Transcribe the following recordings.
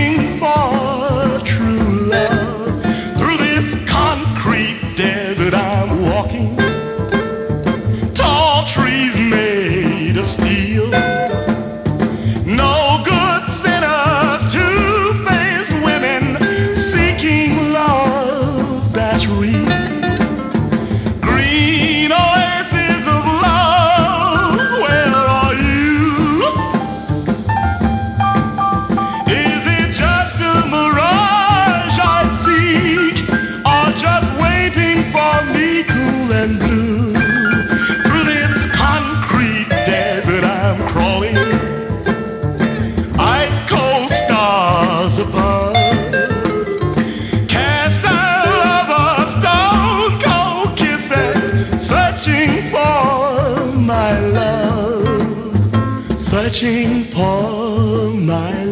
sing. Searching for my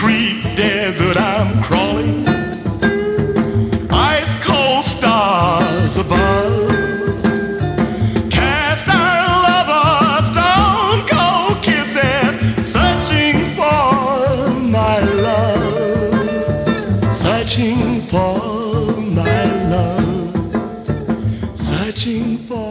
concrete desert I'm crawling, ice cold stars above. Cast our lovers stone cold kisses, searching for my love, searching for my love, searching for.